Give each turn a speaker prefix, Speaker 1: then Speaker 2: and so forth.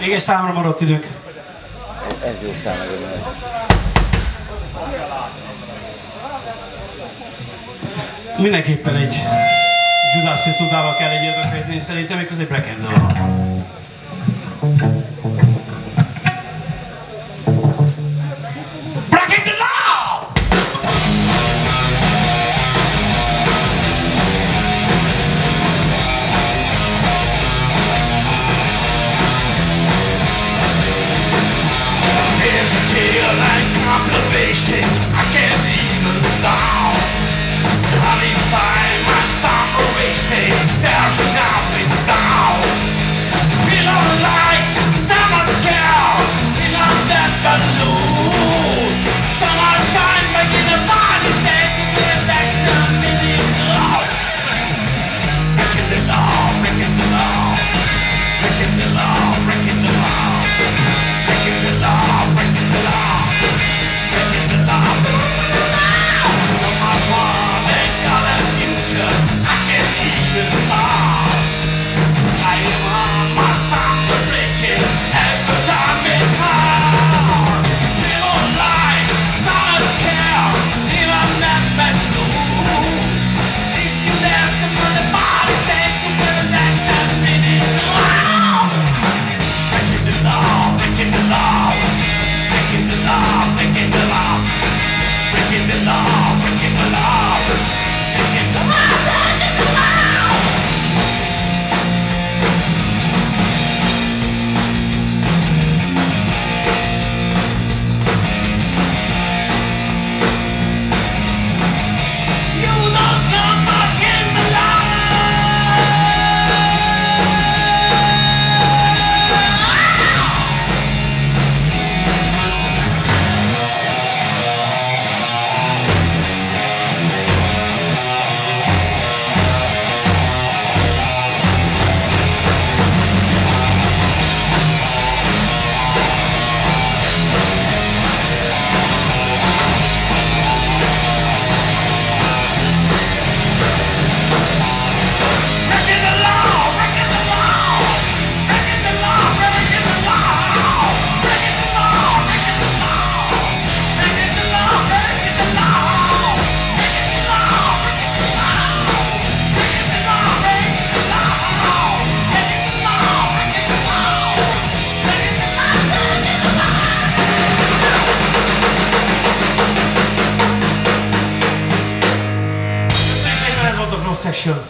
Speaker 1: Még egy számra maradt időnk.
Speaker 2: Ez jó szám, ez
Speaker 1: Mindenképpen egy Judas Fiszutával kell egy befejezni, szerintem, méghozzá egy Black Endel Abweichting não se achando.